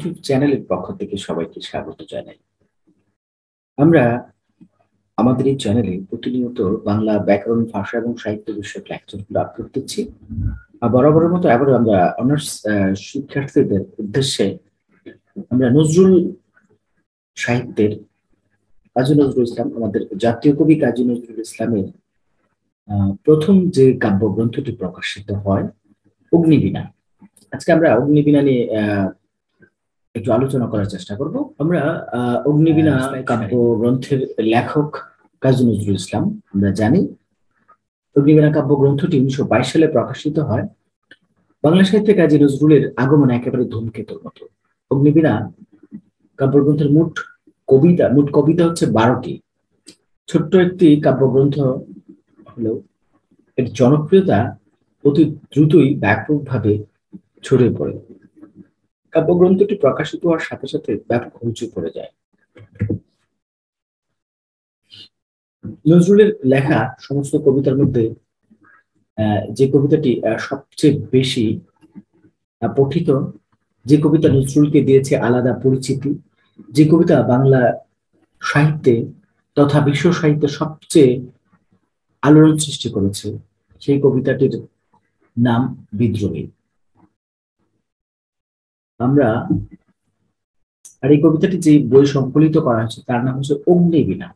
YouTube চ্যানেলের পক্ষ থেকে সবাইকে স্বাগত জানাই। আমরা আমাদের এই চ্যানেলে প্রতিনিয়ত বাংলা ব্যাকরণ, ভাষা এবং সাহিত্য বিষয়ক লেকচারগুলো আপলোড দিচ্ছি আর বরাবরের মতো আবার আমরা অনার্স শিক্ষার্থীদের উদ্দেশ্যে আমরা নজরুল সাহিত্যের কাজী নজরুল ইসলাম, আমাদের জাতীয় কবি কাজী নজরুল ইসলামের প্রথম যে কাব্যগ্রন্থটি প্রকাশিত হয়, অগ্নিবীণা। আজকে আমরা অগ্নিবীণা নিয়ে একটু আলোচনা করার চেষ্টা করব। আমরা অগ্নিবীণা কাব্য গ্রন্থের লেখক কাজী নজরুল ইসলাম আমরা জানি। অগ্নিবীণা কাব্য গ্রন্থটি উনিশশো বাইশ সালে প্রকাশিত হয়। বাংলা সাহিত্যে কাজী নজরুলের আগমন একেবারে ধূমকেতুর মতো। অগ্নিবীণা কাব্যগ্রন্থের মোট কবিতা মোট কবিতা হচ্ছে বারোটি। ছোট্ট একটি কাব্যগ্রন্থ হলেও এর জনপ্রিয়তা অতি দ্রুতই ব্যাপকভাবে ছড়িয়ে পড়ে। কাব্যগ্রন্থটি প্রকাশিত হওয়ার সাথে সাথে ব্যাপক হইচই পড়ে যায়। নজরুলের লেখা সমস্ত কবিতার মধ্যে যে কবিতাটি সবচেয়ে বেশি পঠিত, যে কবিতা নজরুলকে দিয়েছে আলাদা পরিচিতি, যে কবিতা বাংলা সাহিত্যে তথা বিশ্ব সাহিত্যে সবচেয়ে আলোড়ন সৃষ্টি করেছে, সেই কবিতাটির নাম বিদ্রোহী। আমরা আর এই কবিতাটি যে বই সংকলিত করা হয়েছে, তার নাম হচ্ছে অগ্নিবীণা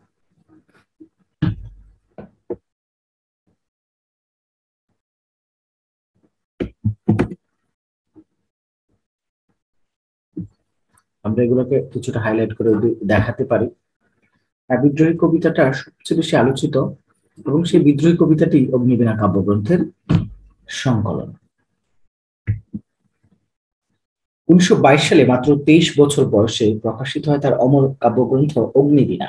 আমরা এগুলোকে কিছুটা হাইলাইট করে দেখাতে পারি। আর বিদ্রোহী কবিতাটা সবচেয়ে বেশি আলোচিত এবং সেই বিদ্রোহী কবিতাটি অগ্নিবীণা কাব্যগ্রন্থের সংকলন। উনিশশো বাইশ সালে মাত্র তেইশ বছর বয়সে প্রকাশিত হয় তার অমর কাব্যগ্রন্থ অগ্নিবীণা।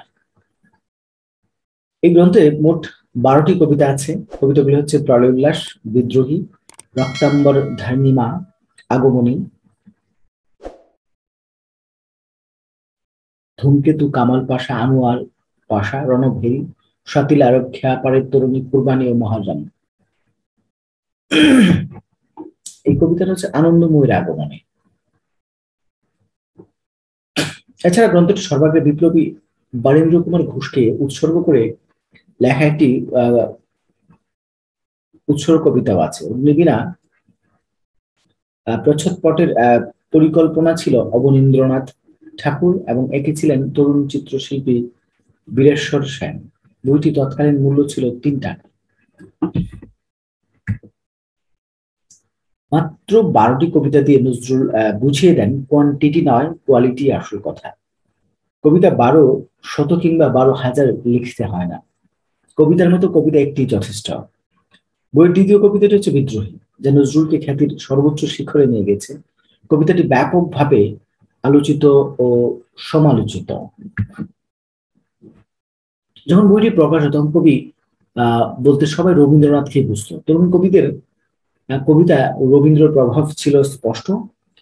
এই গ্রন্থে মোট বারোটি কবিতা আছে। কবিতাগুলি হচ্ছে প্রলয় উল্লাস বিদ্রোহী, রক্তাম্বর ধার্ণিমা আগমনী, ধূমকেতু, কামাল পাশা, আনোয়ার পাশা, রণভেরি, সতিল আরব খেয়াপাড়ের তরুণী, কুরবানি ও মহাজন। এই কবিতাটা হচ্ছে আনন্দময়ের আগমনে। এছাড়া গ্রন্থটি সর্বাগ্রে বিপ্লবী বারেন্দ্র কুমার ঘোষকে উৎসর্গ করে লেখা একটি উৎসর্গ কবিতাও আছে। অগ্নিবীণা প্রচ্ছদপটের পরিকল্পনা ছিল অবনীন্দ্রনাথ ঠাকুর এবং একে ছিলেন তরুণ চিত্রশিল্পী বীরেশ্বর সেন। বইটি তৎকালীন মূল্য ছিল তিন টাকা। মাত্র বারোটি কবিতা দিয়ে নজরুল বুঝিয়ে দেন কোয়ান্টিটি নয় কোয়ালিটি আসল কথা। কবিতা বারো শত কিংবা বারো হাজার লিখতে হয় না। কবিতার মতো কবিতা একটি যথেষ্ট। বইয়ের দ্বিতীয় কবিতাটি হচ্ছে বিদ্রোহী, যা নজরুলকে খ্যাতির সর্বোচ্চ শিখরে নিয়ে গেছে। কবিতাটি ব্যাপকভাবে আলোচিত ও সমালোচিত। যখন বইটি প্রকাশ হয়, তখন কবি বলতে সবাই রবীন্দ্রনাথকে বুঝত। তরুণ কবিদের কবিতা রবীন্দ্র প্রভাব ছিল স্পষ্ট।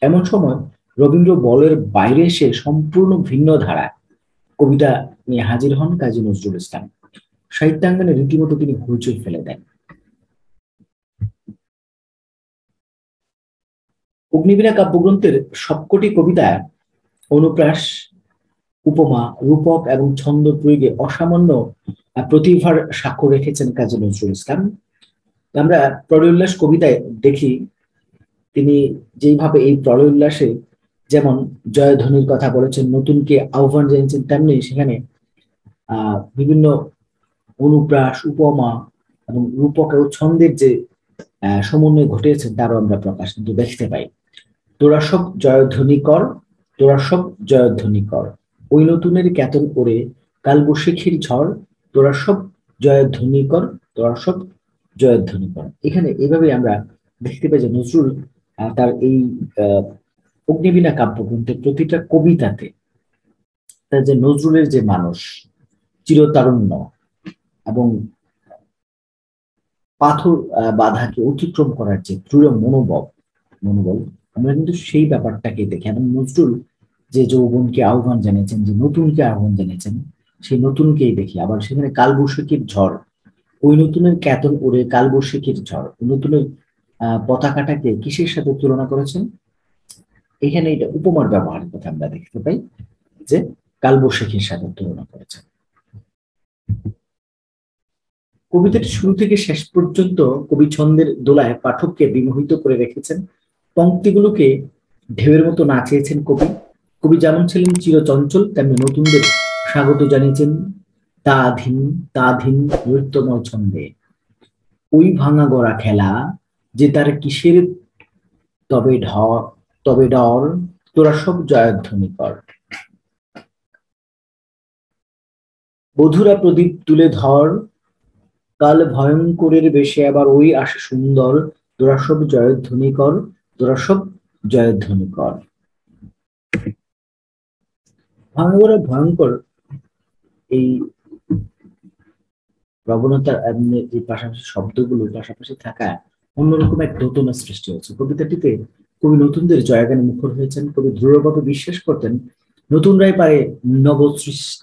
এমন সময় রবীন্দ্র বলের বাইরে এসে সম্পূর্ণ ভিন্ন ধারা কবিতা নিয়ে হাজির হন কাজী নজরুল ইসলাম। সাহিত্যাঙ্গনে রীতিমতো তিনি হইচই ফেলে দেন। অগ্নিবীণা কাব্যগ্রন্থের সবকটি কবিতা অনুপ্রাস, উপমা, রূপক এবং ছন্দ প্রয়োগে অসামান্য প্রতিভার সাক্ষ্য রেখেছেন কাজী নজরুল ইসলাম। আমরা প্রলয় উল্লাস কবিতায় দেখি, তিনি যেইভাবে এই প্রলয় উল্লাসে যেমন জয়ধ্বনির কথা বলেছেন, নতুনকে আহ্বান জানিয়েছেন, তেমনি সেখানে বিভিন্ন অনুপ্রাস, উপমা এবং রূপক এবং ছন্দের যে সমন্বয় ঘটেছে তারও আমরা প্রকাশ কিন্তু দেখতে পাই। তোরা সব জয়ধ্বনি কর তোরা সব জয়ধ্বনি কর ওই নতুনের কেতন ওরে, কালবৈশাখীর ঝড় তোরা সব জয়ধ্বনি কর তোরা সব জয়ধ্বনি কর এখানে এভাবে আমরা দেখতে পাই যে নজরুল তার এই অগ্নিবীণা কাব্যগ্রন্থের প্রতিটা কবিতাতে তার যে নজরুলের যে মানুষ চিরতারুণ্য এবং পাথর বাধাকে অতিক্রম করার যে দৃঢ় মনোবল মনোবল, আমরা কিন্তু সেই ব্যাপারটাকে দেখি। এবং নজরুল যে যৌবনকে আহ্বান জানিয়েছেন, যে নতুনকে আহ্বান জানিয়েছেন, সেই নতুনকেই দেখি। আবার সেখানে কালবৈশাখীর ঝড় ওই নতুনের ক্যাতন উড়ে কালবৈশাখীর ঝড় নতুনের পতাকাটাকে কিসের সাথে তুলনা করেছেন? এখানে এটা উপমার ব্যবহারের কথা আমরা দেখতে পাই, যে কালবৈশাখীর সাথে তুলনা করেছেন। কবিতাটি শুরু থেকে শেষ পর্যন্ত কবি ছন্দের দোলায় পাঠককে বিমোহিত করে রেখেছেন। পঙ্ক্তিগুলোকে ঢেউয়ের মতো নাচিয়েছেন কবি। কবি যেমন ছিলেন চিরচঞ্চল, তেমনি নতুনদের স্বাগত জানিয়েছেন তাধীন তাধীন নৃত্যময় ছন্দে ওই ভাঙা গড়া খেলা যে তার কিসের তবে ঢর তবে ডর, তোরা সব জয়ধ্বনি কর। বধুরা প্রদীপ তুলে ধর, কাল ভয়ঙ্করের বেশে আবার ওই আসে সুন্দর, তোরা সব জয়ধ্বনি কর, তোরা সব জয়ধ্বনি কর। ভাঙা ভয়ঙ্কর এই প্রবণতার পাশাপাশি শব্দগুলো পাশাপাশি থাকা অন্যরকম এক দোতনা সৃষ্টি হয়েছে। কবিতাটিতে কবি নতুনদের জয়গানে মুখর হয়েছেন, কবি দৃঢ়ভাবে বিশ্বাস করতেন, নতুনরাই পারে নব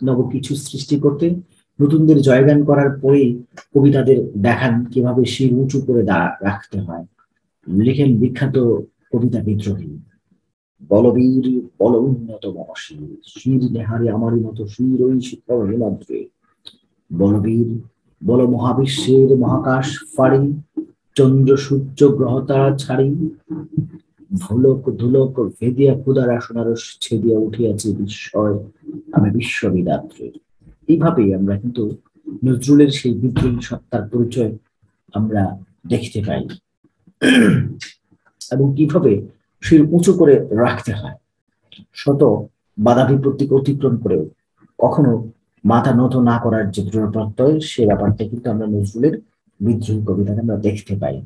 নব কিছু সৃষ্টি করতে, নতুনদের জয়গান করার পরেই কবি তাদের দেখান কীভাবে শির উঁচু করে রাখতে হয়। লিখেন বিখ্যাত কবিতা বিদ্রোহী, বলবীর বল উন্নত মহাশীর শির নেহারি আমারই মতো শির ওই শিক্ষা বলবীর বল মহাবিশ্বের মহাকাশ ফাড়ি, চন্দ্র সূর্য গ্রহ তারা ছাড়ি। ভুলক ধুলক ভেদিয়া ক্ষুদার আসনারস ছেদিয়া উঠিয়াছে বিস্ময়, আমি বিশ্ববিদাত্রী। এইভাবেই আমরা কিন্তু নজরুলের সেই বিদ্রোহী সত্তার পরিচয় আমরা দেখতে পাই। এবং কীভাবে সে উঁচু করে রাখতে হয়, শত বাধা বিপত্তিকে অতিক্রম করেও কখনো মাথা নত না করার যে দৃঢ় সে ব্যাপারটা কিন্তু আমরা নজরুলের বিদ্রোহী কবিতাকে আমরা দেখতে পাই।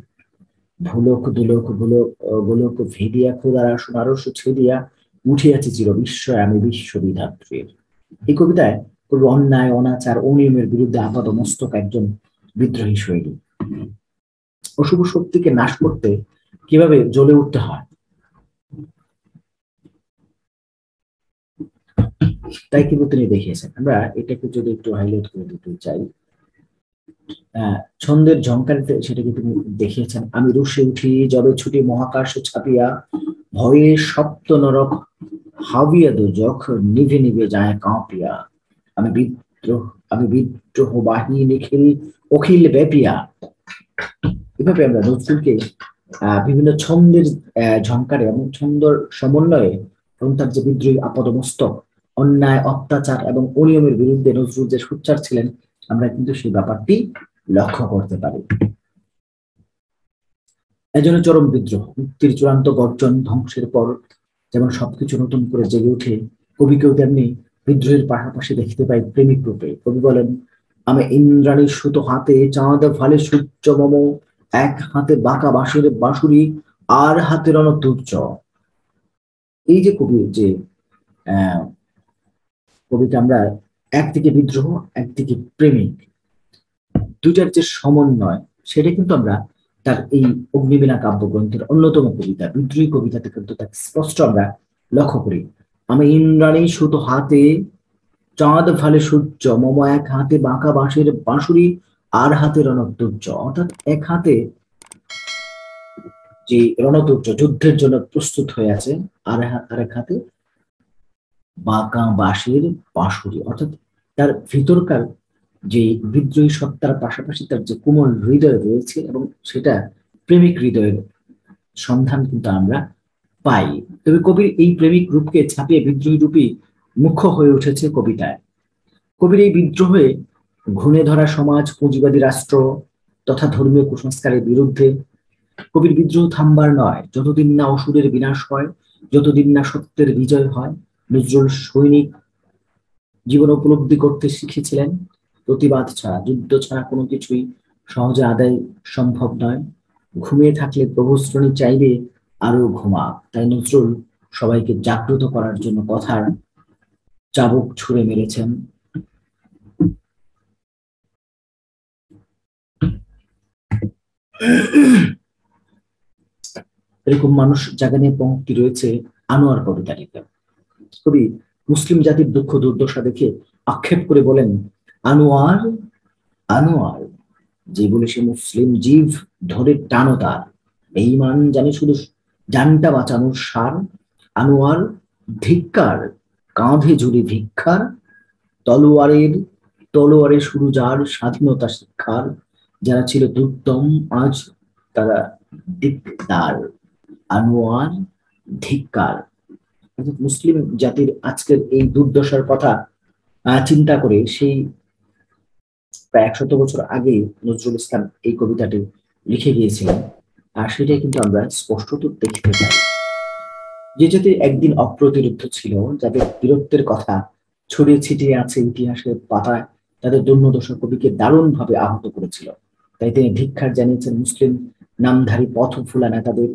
ভুলক, দুলক গোলক গোলক ভেদিয়া খোদার আরও ছেদিয়া, উঠিয়াছে চির বিস্ময় আমি বিশ্ববিধাত্রীর এই কবিতায় কবি অন্যায়, অনাচার, অনিয়মের বিরুদ্ধে আপাত মস্তক একজন বিদ্রোহী শৈলী। অশুভ শক্তিকে নাশ করতে কীভাবে জ্বলে উঠতে হয়? তাই কিন্তু তিনি দেখিয়েছেন। আমরা এটাকে যদি একটু হাইলাইট করে দিতে চাই ছন্দের ঝঙ্কারিতে সেটাকে তিনি দেখিয়েছেন? আমি রুশে উঠি, জবে ছুটি, মহাকাশে ছাপিয়া, ভয়ে সপ্ত নরক, হাবিয়া দুজখ নিভে নিভে যায় কাঁপিয়া। আমি বিদ্রোহ আমি বিদ্রোহ বাহিনী নিখিল অখিল ব্যাপিয়া। এভাবে আমরা নজরুলকে বিভিন্ন ছন্দের ঝঙ্কারে এবং ছন্দর সমন্বয়ে এবং তার যে বিদ্রোহী আপাদমস্তক অন্যায়, অত্যাচার এবং অনিয়মের বিরুদ্ধে নজরুল যে সোচ্চার ছিলেন, আমরা কিন্তু সেই ব্যাপারটি লক্ষ্য করতে পারি। এজন্য চরম বিদ্রোহ, মুক্তির চূড়ান্ত গর্জন ধ্বংসের পর যেমন সবকিছু নতুন করে জেগে উঠে, কবিকেও তেমনি বিদ্রোহের পাশাপাশি দেখতে পাই প্রেমিক রূপে। কবি বলেন, আমি ইন্দ্রাণীর সুতো হাতে, চাঁদ ফালে সূর্য মম, এক হাতে বাঁকা বাঁশের বাঁশুরি, আর হাতে রণতুর্য এই যে কবি যে, আহ কবিতা আমরা একদিকে বিদ্রোহ একদিকে প্রেমিক। দুইটার যে সমন্বয়, সেটা কিন্তু আমরা তার এই অগ্নিবীণা কাব্যগ্রন্থের অন্যতম কবিতা, বিদ্রোহী কবিতাতে কিন্তু তাকে স্পষ্ট আমরা লক্ষ্য করি। আমি ইন্দ্রাণী সুতো হাতে, চাঁদ ফালে সূর্য, মম এক হাতে বাঁকা বাঁশের বাঁশুরি, আর হাতে রণতুর্য। অর্থাৎ এক হাতে যে রণতুর্য যুদ্ধের জন্য প্রস্তুত হয়ে আছে, আর আর এক হাতে বাঁকা বাঁশের বাঁশুরি অর্থাৎ তার ভিতরকার যে বিদ্রোহী সত্তার পাশাপাশি তার যে কোমল হৃদয় রয়েছে এবং সেটা প্রেমিক হৃদয়ের সন্ধান কিন্তু আমরা পাই। তবে কবির এই প্রেমিক রূপকে ছাপিয়ে বিদ্রোহী রূপই মুখ্য হয়ে উঠেছে কবিতায়। কবির এই বিদ্রোহে ঘুণে ধরা সমাজ, পুঁজিবাদী রাষ্ট্র তথা ধর্মীয় কুসংস্কারের বিরুদ্ধে কবির বিদ্রোহ থামবার নয়। যতদিন না অসুরের বিনাশ হয়, যতদিন না সত্যের বিজয় হয় নজরুল সৈনিক জীবন উপলব্ধি করতে শিখেছিলেন। প্রতিবাদ ছাড়া, যুদ্ধ ছাড়া কোনো কিছুই সহজে আদায় সম্ভব নয়। ঘুমিয়ে থাকলে প্রভুশ্রণী চাইবে আরও ঘুমা তাই নজরুল সবাইকে জাগ্রত করার জন্য কথার চাবুক ছুঁড়ে মেরেছেন। এরকম মানুষ জাগানের পঙ্ক্তি রয়েছে আনোয়ার কবিতাটিতে কবি মুসলিম জাতির দুঃখ দুর্দশা দেখে আক্ষেপ করে বলেন, আনোয়ার আনোয়ার, যে বলে সে মুসলিম জীব ধরে টানো তার। এই মান জানে শুধু জানটা বাঁচানোর সার। আনোয়ার ধিক্কার, কাঁধে ঝুড়ি ভিক্ষার। তলোয়ারের, তলোয়ারে শুরু যার স্বাধীনতা শিক্ষার। যারা ছিল দুর্দম, আজ তারা দিকদার। আনোয়ার ধিক্কার মুসলিম জাতির আজকের এই দুর্দশার কথা চিন্তা করে সেই প্রায় একশত বছর আগে নজরুল ইসলাম এই কবিতাটি লিখে গিয়েছিলেন। আর সেটাই কিন্তু আমরা স্পষ্টত দেখতে পাই। যে জাতি একদিন অপ্রতিরোধ ছিল, যাদের বীরত্বের কথা ছড়িয়ে ছিটিয়ে আছে ইতিহাসের পাতায়, তাদের দুর্নদশা কবিকে দারুণ ভাবে আহত করেছিল। তাই তিনি ভিক্ষার জানিয়েছেন, মুসলিম নামধারী পথ ফুলা তাদের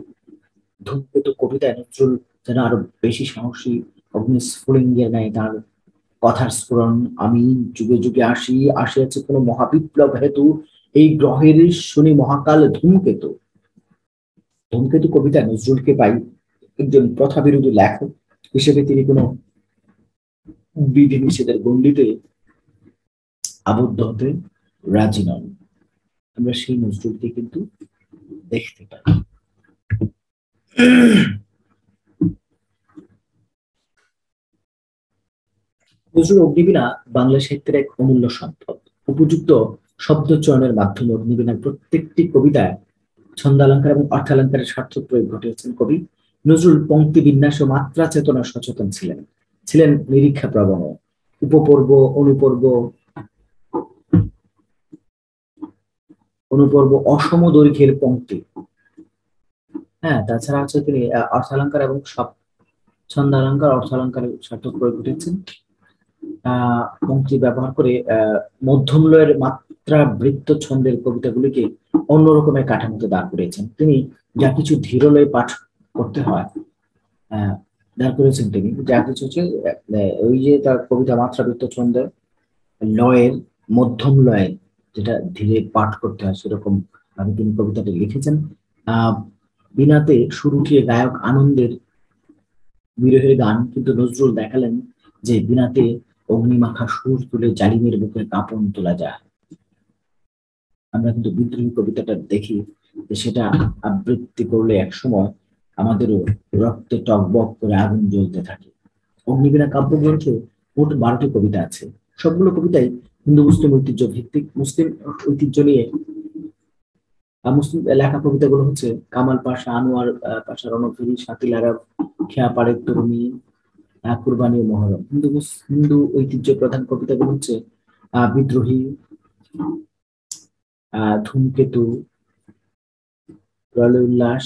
ধূমকেতু কবিতায় নজরুল যেন আরও বেশি সাহসী অগ্নিস্ফুলিঙ্গের ন্যায় তার কথার স্ফুরণ। আমি যুগে যুগে আসি, আসিয়াছে কোনো মহাবিপ্লব হেতু, এই গ্রহের শুনি মহাকাল ধূমকেতু। ধূমকেতু কবিতা নজরুলকে পাই একজন প্রথা বিরোধী লেখক হিসেবে তিনি কোনো বিধিনিষেধের গণ্ডিতে আবদ্ধ হতে রাজি নন। আমরা সেই নজরুলকে কিন্তু দেখতে পাই। নজরুল অগ্নিবীণা বাংলা সাহিত্যের এক অমূল্য সম্পদ। উপযুক্ত শব্দ চয়নের মাধ্যমে অগ্নিবীণার প্রত্যেকটি কবিতায় ছন্দালঙ্কার এবং অর্থালঙ্কারের সার্থক প্রয়োগ ঘটিয়েছেন কবি নজরুল পঙ্ক্তি বিন্যাস ও মাত্রা চেতনা সচেতন ছিলেন। ছিলেন নিরীক্ষা প্রবণ, উপপর্ব, অনুপর্ব অনুপর্ব অসম দৈর্ঘ্যের পঙ্ক্তি। হ্যাঁ তাছাড়া হচ্ছে তিনি অর্থালঙ্কার এবং সব ছন্দালঙ্কার, অর্থালঙ্কারের সার্থক প্রয়োগ ঘটেছেন আহ পঙ্ক্তি ব্যবহার করে মধ্যম লয়ের মাত্রা বৃত্ত ছন্দের কবিতাগুলিকে অন্যরকমের কাঠামোতে দাঁড় করিয়েছেন। তিনি যা কিছু ধীরলয়ে পাঠ করতে হয় দাঁড় করেছেন তিনি। যা কিছু হচ্ছে ওই যে তার কবিতা মাত্রা বৃত্ত ছন্দের লয়ের মধ্যম লয়ের যেটা ধীরে পাঠ করতে হয়, সেরকম ভাবে তিনি কবিতাটি লিখেছেন। বিনাতে সুর উঠিয়ে গায়ক আনন্দের বিরহের গান কিন্তু নজরুল দেখালেন যে বিনাতে অগ্নিমাখা সুর তুলে জালিমের বুকে কাঁপন তোলা যায়। আমরা কিন্তু বিদ্রোহী কবিতাটা দেখি যে সেটা আবৃত্তি করলে এক সময় আমাদেরও রক্তে টকবক করে আগুন জ্বলতে থাকে। অগ্নিবীণা কাব্যগ্রন্থে মোট বারোটি কবিতা আছে। সবগুলো কবিতাই হিন্দু, মুসলিম ঐতিহ্য ভিত্তিক মুসলিম ঐতিহ্য নিয়ে মুসলিম লেখা কবিতাগুলো হচ্ছে কামাল পাশা, আনোয়ার পাশা রণফিরি, শাকিল আরব খেয়া পাড়ের তরুণী কুরবানি ও মহরম। হিন্দু হিন্দু ঐতিহ্য প্রধান কবিতাগুলো হচ্ছে, আহ, বিদ্রোহী ধূমকেতু, প্রলয় উল্লাস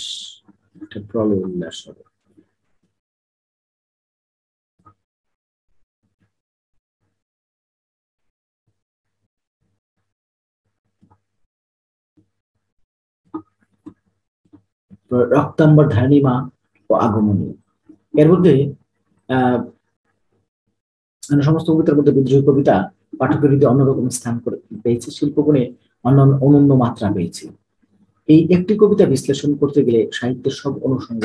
প্রলয় উল্লাস হবে। রক্তাম্বর ধারণিমা ও আগমনী। এর মধ্যে সমস্ত কবিতার মধ্যে বিদ্রোহী কবিতা পাঠকের হৃদয় অন্যরকম স্থান করে পেয়েছে, শিল্পগুণে অন্য অনন্য মাত্রা পেয়েছে। এই একটি কবিতা বিশ্লেষণ করতে গেলে সাহিত্যের সব অনুষঙ্গ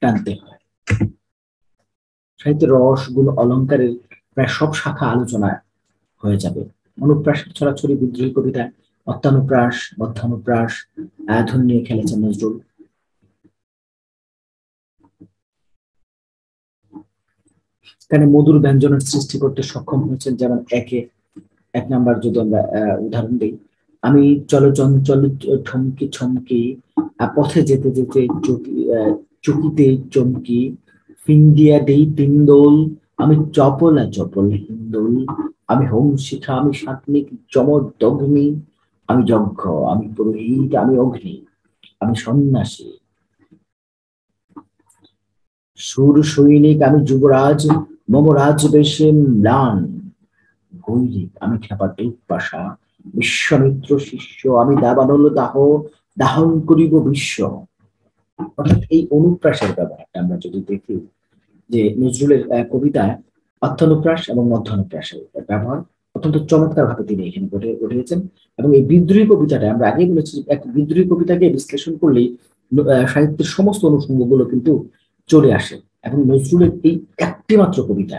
টানতে হয়। সাহিত্যের রস, গুণ, অলঙ্কারের প্রায় সব শাখা আলোচনা হয়ে যাবে। অনুপ্রাসের ছড়াছড়ি বিদ্রোহী কবিতা অত্যানুপ্রাস মধ্যানুপ্রাস আয়াধন নিয়ে খেলেছেন নজরুল এখানে মধুর ব্যঞ্জনের সৃষ্টি করতে সক্ষম হয়েছেন যেমন একে, এক নাম্বার যদি আমরা উদাহরণ দিই, আমি চলো চঞ্চল ঠমকি, ছমকি পথে যেতে যেতে চকিতে চমকি ফিন্দিয়া দেই পিন্দোল, আমি চপলা চপল হিন্দোল, আমি হোম শিখা আমি সাত্মিক চমদগ্নি আমি যজ্ঞ, আমি পুরোহিত, আমি অগ্নি, আমি সন্ন্যাসী। সুর সৈনিক, আমি যুবরাজ মমরাজ বেশে ম্লান গৈরিক আমি খেপা পাশা বিশ্বমিত্র শিষ্য, আমি দাবানল দাহ দাহন করিব বিশ্ব। অর্থাৎ এই অনুপ্রাসের ব্যবহারটা আমরা যদি দেখি, যে নজরুলের কবিতায় অর্থানুপ্রাস এবং মধ্যানুপ্রাসের ব্যবহার অত্যন্ত চমৎকার ভাবে তিনি এখানে গড়ে উঠিয়েছেন এবং এই বিদ্রোহী কবিতাটা, আমরা আগেই বলেছি এক বিদ্রোহী কবিতাকে বিশ্লেষণ করলেই সাহিত্যের সমস্ত অনুষঙ্গগুলো কিন্তু চলে আসে। এবং নজরুলের এই একটি মাত্র কবিতা,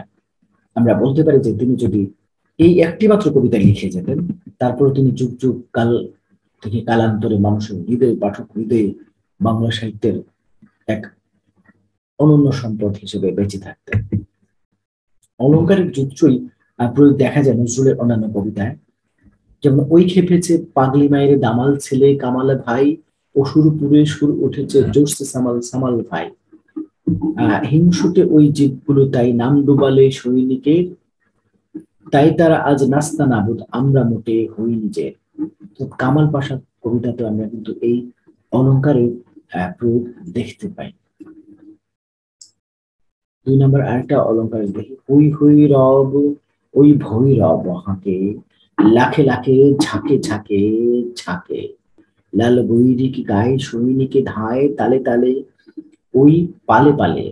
আমরা বলতে পারি যে তিনি যদি এই একটি মাত্র কবিতা লিখে যেতেন, তারপরে তিনি যুগ যুগ কাল থেকে কালান্তরে মানুষের হৃদয়, পাঠক হৃদয়ে বাংলা সাহিত্যের এক অনন্য সম্পদ হিসেবে বেঁচে থাকতেন। অলঙ্কারের যুগচই প্রয়োগ দেখা যায় নজরুলের অন্যান্য কবিতায়, যেমন, ওই খেপেছে পাগলি মায়ের দামাল ছেলে কামাল ভাই, অসুর পুরে সুর উঠেছে জোরসে সামাল সামাল ভাই। হিংসুটে ওই জীবগুলো তাই নাম ডুবালে সৈনিকের তাই তারা আজ নাস্তা নাবুদ, আমরা মোটে হই নিজের কামাল পাশা কবিতাতে আমরা কিন্তু এই অলঙ্কারের প্রয়োগ দেখতে পাই। দুই নম্বর আরেকটা অলঙ্কার দেখি। হই হই রব ওই ভই রব হাঁকে লাখে লাখে ঝাঁকে ঝাঁকে ঝাঁকে। লাল বৈরিক গায়ে সৈনিকে ধায় তালে তালে ওই পালে পালে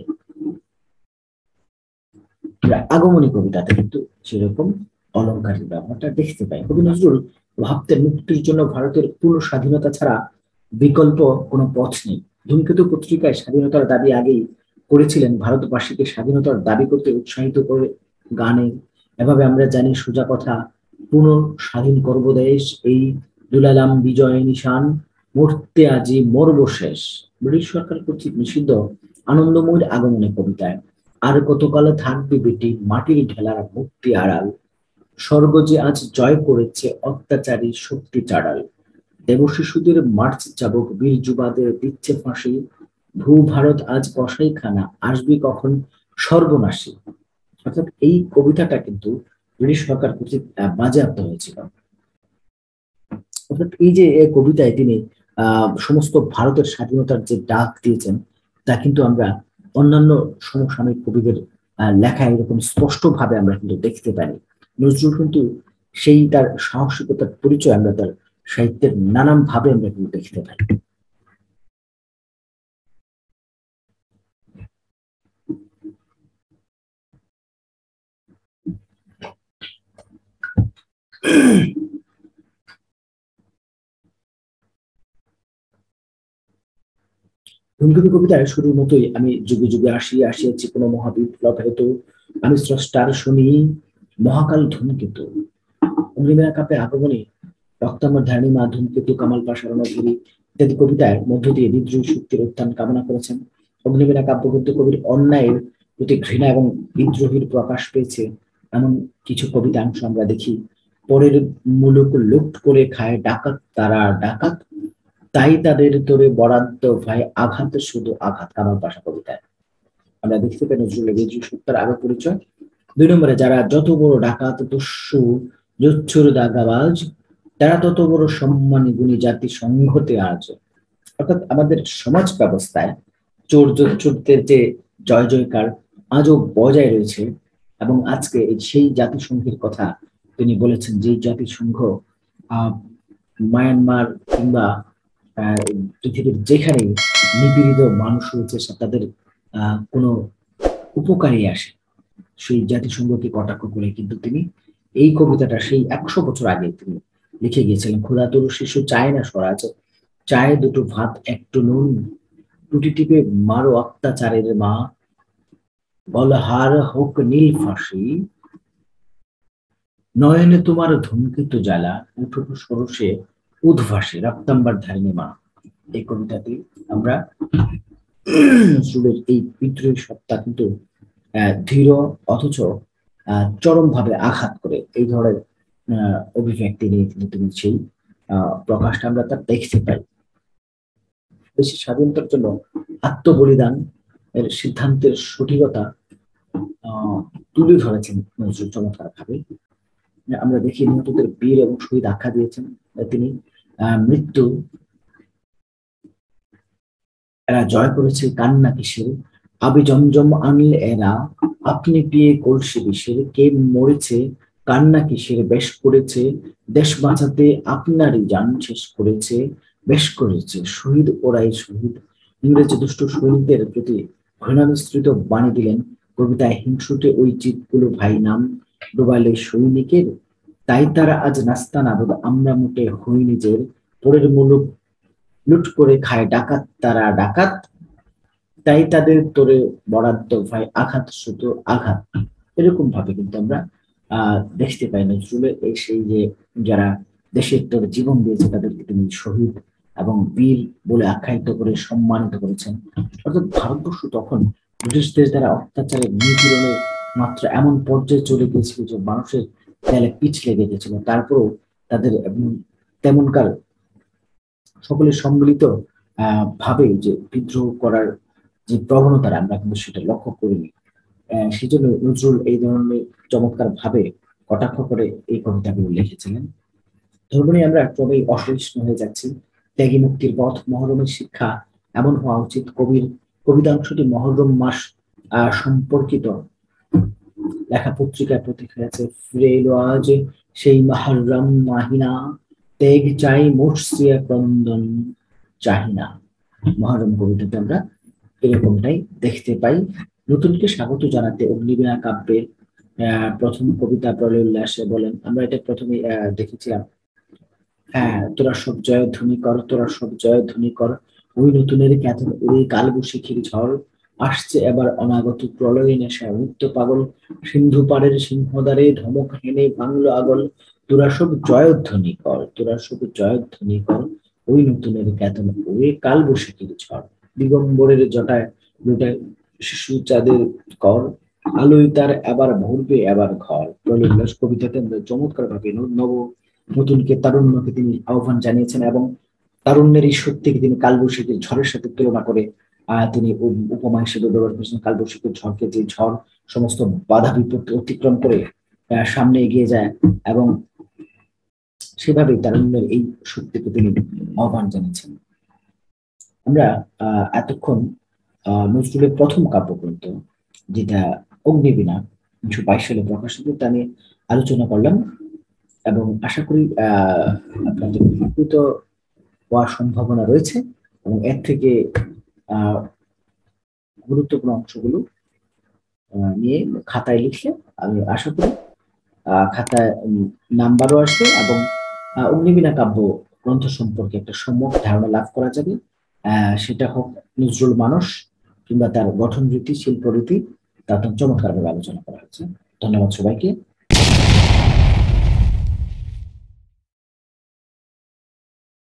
আগমনী কবিতাতে কিন্তু সেরকম অলঙ্কারের ব্যবহারটা দেখতে পাই। কবি নজরুল ভাবতেন মুক্তির জন্য ভারতের পূর্ণ স্বাধীনতা ছাড়া বিকল্প কোনো পথ নেই। ধূমকেতু পত্রিকায় স্বাধীনতার দাবি আগেই করেছিলেন ভারতবাসীকে স্বাধীনতার দাবি করতে উৎসাহিত করে গানে। এভাবে আমরা জানি সোজা কথা, পুনঃ স্বাধীন করব দেশ, এই দুলালাম বিজয় নিশান। মরতে আজি মরব শেষ ব্রিটিশ সরকার কর্তৃক নিষিদ্ধ আনন্দময়ীর আগমনে কবিতায়, আর কতকালে থাকবে বেটি মাটির ঢেলার মুক্তি আড়াল? স্বর্গ যে আজ জয় করেছে অত্যাচারী শক্তি চাড়াল। দেবশিশুদের মার্চ চাবক বীর যুবাদের দিচ্ছে ফাঁসি। ভূ ভারত আজ কসাইখানা, আসবে কখন সর্বনাশী অর্থাৎ এই কবিতাটা কিন্তু ব্রিটিশ সরকার কর্তৃক বাজেয়াপ্ত হয়েছিল। অর্থাৎ এই যে কবিতায় তিনি সমস্ত ভারতের স্বাধীনতার যে ডাক দিয়েছেন, তা কিন্তু আমরা অন্যান্য সমসাময়িক কবিদের লেখায় এরকম স্পষ্ট ভাবে আমরা কিন্তু দেখতে পাই। নজরুল কিন্তু সেই তার সাহসিকতার পরিচয় আমরা তার সাহিত্যের নানান ভাবে আমরা কিন্তু দেখতে পাই। ধূমকেতু কবিতায় শুরুর মতোই আমি যুগে যুগে আসি আসিয়াছি কোনো মহাবিপ্লব হেতু। আমি স্রষ্টার শুনি, মহাকাল ধূমকেতু। অগ্নিমেরা কাপে আগমনে রক্তাম্বর ধারণী মা ধূমকেতু, কামাল পাশার নগরী ইত্যাদি কবিতায় মধ্য দিয়ে বিদ্রোহী শক্তির উত্থান কামনা করেছেন। অগ্নিমেরা কাব্যগদ্য কবির অন্যায়ের প্রতি ঘৃণা এবং বিদ্রোহীর প্রকাশ পেয়েছে। এমন কিছু কবিতাংশ আমরা দেখি। পরের মূলক লুট করে খায় ডাকাত তারা, ডাকাত তাই তাদের তোরে বরাদ্দ ভাই আঘাত, শুধু আঘাত কামাল পাশা কবিতায়। আমরা দেখতে পাই বিদ্রোহী সত্তার আরও পরিচয়। দুই নম্বরে, যারা যত বড় ডাকাত, দস্যু, জচ্ছুর দাগাবাজ, তারা তত বড় সম্মানী গুণী জাতি সংহতে আজ। অর্থাৎ আমাদের সমাজ ব্যবস্থায় চোর, জোচ্ছুরদের যে জয় জয়কার আজও বজায় রয়েছে এবং আজকে সেই জাতিসংঘের কথা তিনি বলেছেন যে জাতিসংঘ, আহ, মায়ানমার কিংবা পৃথিবীর যেখানে নিপীড়িত মানুষ রয়েছে তাদের কোনো উপকারী আসে সেই জাতিসংঘকে কটাক্ষ করে কিন্তু তিনি এই কবিতাটা সেই একশো বছর আগে তিনি লিখে গিয়েছিলেন। ক্ষুধা তরু শিশু চায় না স্বরাজ, চায় দুটো ভাত, একটু নুন। টুটি টিপে মারো অত্যাচারের মা। বলহার হোক নীল ফাঁসি। নয়নে তোমার ধূমকেতু জ্বালা। উঠো সরসে উদ্ভাসে, রক্তাম্বার ধারিণী মা। এই কবিতাটি আমরা সুরের এই বিদ্রোহী সত্তা কিন্তু ধীর অথচ চরমভাবে আঘাত করে এই ধরনের অভিব্যক্তি নিয়ে কিন্তু তুমি সেই প্রকাশটা আমরা তার দেখতে পাই। দেশের স্বাধীনতার জন্য আত্মবলিদান এর সিদ্ধান্তের সঠিকতা তুলে ধরেছেন নজরুল চমৎকার ভাবে আমরা দেখি নিহতদের বীর এবং শহীদ আখ্যা দিয়েছেন। তিনি মৃত্যু, এরা জয় করেছে কান্না কিসের? আবি জমজম আনলে এরা, আপনি পিয়ে কলসি বিষের, কে মরেছে, কান্না কিসের, বেশ করেছে, দেশ বাঁচাতে আপনারই যান শেষ করেছে, বেশ করেছে, শহীদ ওরাই শহীদ। ইংরেজি দুষ্ট সৈনিকদের প্রতি ঘৃণামিশ্রিত বাণী দিলেন কবিতায় হিংসুটে ওই চিৎগুলো ভাই নাম, ডোবালে সৈনিকের তাই তারা আজ নাস্তা নাবদ আমরা মোটে হই নিজের পরের মুলুক লুট করে খায় ডাকাত, তারা ডাকাত। তাই তাদের তোরে বরাদ্দ ভাই আঘাত, শুধু আঘাত। এরকম ভাবে কিন্তু আমরা দেখতে পাই নজরুলের এই সেই যে যারা দেশের তোর জীবন দিয়েছে তাদেরকে তিনি শহীদ এবং বীর বলে আখ্যায়িত করে সম্মানিত করেছেন। অর্থাৎ ভারতবর্ষ তখন ব্রিটিশদের দ্বারা অত্যাচারে নিপীড়নে মাত্র এমন পর্যায়ে চলে গিয়েছিল যে মানুষের দেয়ালে পিছ লেগে গেছিল। তারপরও তাদের তেমনকার সকলের সম্মিলিত ভাবে যে বিদ্রোহ করার যে প্রবণতা আমরা কিন্তু সেটা লক্ষ্য করিনি। সেই জন্য নজরুল এই ধরনের চমৎকার ভাবে কটাক্ষ করে এই কবিতাগুলো লিখেছিলেন। ধর্মী আমরা ক্রমেই অসহিষ্ণু হয়ে যাচ্ছি। ত্যাগী মুক্তির পথ মহরমের শিক্ষা এমন হওয়া উচিত। কবির কবিতাংশটি মহরম মাস সম্পর্কিত লেখা পত্রিকায় প্রতীক হয়েছে ফিরে আজ সেই মাহরম মাহিনা। তেগ চাই মুর্শিয়া ক্রন্দন চাহিনা মহরম কবিতাতে আমরা এরকমটাই দেখতে পাই। নতুনকে স্বাগত জানাতে অগ্নিবীণা কাব্যের প্রথম কবিতা প্রলয় উল্লাসে বলেন, আমরা এটা প্রথমে দেখেছিলাম। হ্যাঁ তোরা সব জয় ধ্বনি কর, তোরা সব জয় ধ্বনি কর। ওই নতুনের খ্যাত ওই কালবৈশাখীর ঝড়। আসছে এবার অনাগত প্রলয় নেশা মুক্ত পাগল। সিন্ধু পাড়ের সিংহদারে ধমক হেনে ভাঙলো আগল। তোরা সব জয়ধ্বনি কর তোরা সব জয়ধ্বনি কর ওই নতুনের খ্যাতন ওই কালবৈশাখীর ঝড়। দিগম্বরের জটায় লোটায় শিশু চাঁদের কর। আলোয় তার এবার ভরবে এবার ঘর। প্রলয় কবিতাতে চমৎকার ভাবে নব নতুনকে তারুণ্যকে তিনি আহ্বান জানিয়েছেন এবং তারুণ্যের এই শক্তিকে তিনি কালবৈশাখীর ঝড়ের সাথে তুলনা করে তিনি উপমা হিসেবে ব্যবহার করেছেন। কালবৈশাখীর ঝড়কে যে ঝড়, সমস্ত বাধা বিপত্তি অতিক্রম করে সামনে এগিয়ে যায় এবং সেভাবে তারুণ্যের এই শক্তিকে তিনি আহ্বান জানিয়েছেন। আমরা এতক্ষণ নজরুলের প্রথম কাব্যগ্রন্থ, যেটা অগ্নিবীণা উনিশশো বাইশ সালে প্রকাশিত তা নিয়ে আলোচনা করলাম এবং আশা করি, আহ, আপনাদের উপকৃত হওয়ার সম্ভাবনা রয়েছে এবং এর থেকে গুরুত্বপূর্ণ অংশগুলো নিয়ে খাতায় লিখলে আমি আশা করি খাতায় নাম্বারও আসবে এবং অগ্নিবীণা কাব্য গ্রন্থ সম্পর্কে একটা সম্যক ধারণা লাভ করা যাবে। সেটা হোক নজরুল মানুষ কিংবা তার গঠন রীতি শিল্প রীতি তা চমৎকারভাবে আলোচনা করা হয়েছে। ধন্যবাদ সবাইকে।